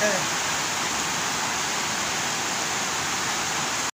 É.